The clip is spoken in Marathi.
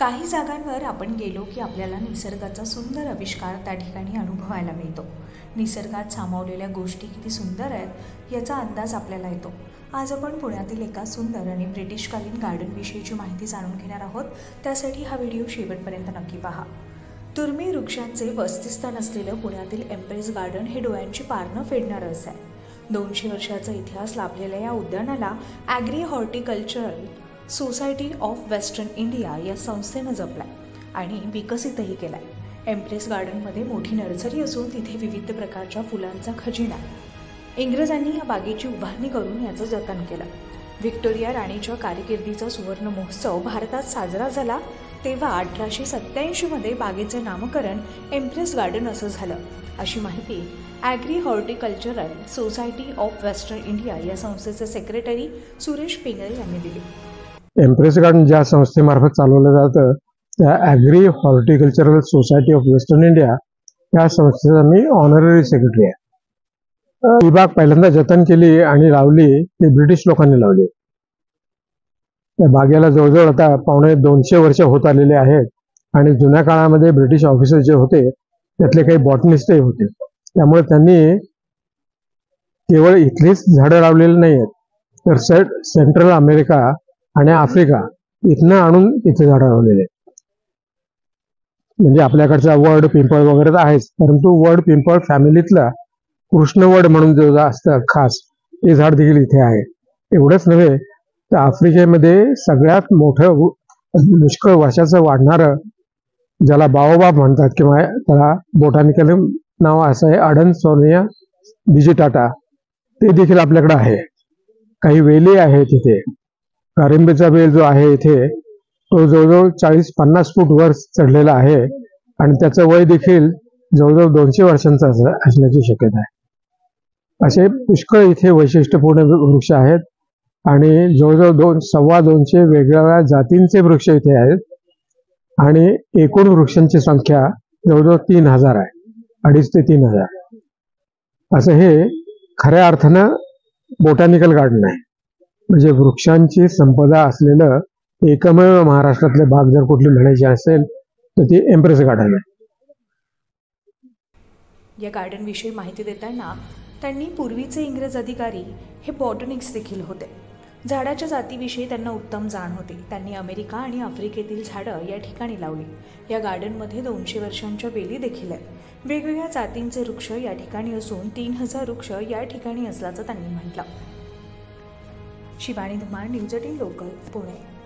काही जागांवर आपण गेलो की आपल्याला निसर्गाचा सुंदर आविष्कार त्या ठिकाणी अनुभवायला मिळतो. निसर्गात सामावलेल्या गोष्टी किती सुंदर आहेत याचा अंदाज आपल्याला येतो. आज आपण पुण्यातील एका सुंदर आणि ब्रिटिशकालीन गार्डनविषयीची माहिती जाणून घेणार आहोत. त्यासाठी हा व्हिडिओ शेवटपर्यंत नक्की पहा. दुर्मिळ वृक्षांचे वसतिस्थान असलेलं पुण्यातील एम्प्रेस गार्डन हे डोळ्यांची पारणं फेडणारं असं आहे. दोनशे वर्षाचा इतिहास लाभलेल्या या उद्यानाला agri horticulture society of western India या संस्थेनं जपलाय आणि विकसितही केलाय. एम्प्रेस गार्डनमध्ये मोठी नर्सरी असून तिथे विविध प्रकारच्या फुलांचा खजिना इंग्रजांनी या बागेची उभारणी करून याचं जतन केलं. व्हिक्टोरिया राणीच्या कारकिर्दीचा सुवर्ण महोत्सव भारतात साजरा झाला तेव्हा अठराशे सत्याऐंशीमध्ये बागेचं नामकरण एम्प्रेस गार्डन असं झालं. अशी माहिती agri horticultural society of western India या संस्थेचे सेक्रेटरी सुरेश पिंगळे यांनी दिली. एम्प्रेस गार्डन ज्या संस्थेमार्फत चालवलं जातं त्या agri horticultural society of western India या संस्थेचा मी ऑनररी सेक्रेटरी आहे. ही बाग पहिल्यांदा जतन केली आणि लावली ती ब्रिटिश लोकांनी लावली. त्या बागेला जवळजवळ आता पावणे दोनशे वर्ष होत आलेले आहेत आणि जुन्या काळामध्ये ब्रिटिश ऑफिसर जे होते त्यातले काही बॉटनिस्टही होते. त्यामुळे त्यांनी केवळ इथलीच झाडं लावलेली नाही आहेत तर सेंट्रल अमेरिका आणि आफ्रिका इथनं आणून इथे झाडं लावलेले म्हणजे आपल्याकडचा वड पिंपळ वगैरे तर आहेच परंतु वड पिंपळ फॅमिलीतला कृष्णवड म्हणून जो असतं खास ते झाड देखील इथे आहे. एवढंच नव्हे तर आफ्रिकेमध्ये सगळ्यात मोठं वृ- पुष्कळ वर्षाचं वाढणारं ज्याला बाओबाब म्हणतात किंवा त्याला बोटानिकल नाव असं आहे अडन सोनिया डिजिटाटा ते देखील आपल्याकडे आहे. काही वेली आहेत तिथे कारिंबेचा बेल जो आहे इथे तो जवळजवळ चाळीस पन्नास फूट वर चढलेला आहे आणि त्याचं वय देखील जवळजवळ दोनशे वर्षांचा असण्याची शक्यता आहे. असे पुष्कळ इथे वैशिष्ट्यपूर्ण वृक्ष आहेत आणि जवळजवळ दोन सव्वा दोनशे वेगवेगळ्या जातींचे वृक्ष इथे आहेत आणि एकूण वृक्षांची संख्या जवळजवळ तीन हजार आहे अडीच ते तीन हजार. असं हे खऱ्या अर्थानं बोटॅनिकल गार्डन आहे. म्हणजे वृक्षांची संपदा असलेलं एकमेव महाराष्ट्रातले बाग जर कुठली म्हणायची असेल तर ती एम्प्रेस गार्डन आहे. या गार्डनविषयी माहिती देताना त्यांनी पूर्वीचे इंग्रज अधिकारी हे बॉटनिक्स देखील होते. झाडाच्या जातीविषयी त्यांना उत्तम जाण होती. त्यांनी अमेरिका आणि आफ्रिकेतील झाडं या ठिकाणी लावली. या गार्डनमध्ये दोनशे वर्षांच्या वेली देखील आहेत. वेगवेगळ्या जातींचे वृक्ष या ठिकाणी असून तीन हजार वृक्ष या ठिकाणी असल्याचं त्यांनी म्हटलं. Shivani Dhumal news eighteen local Pune.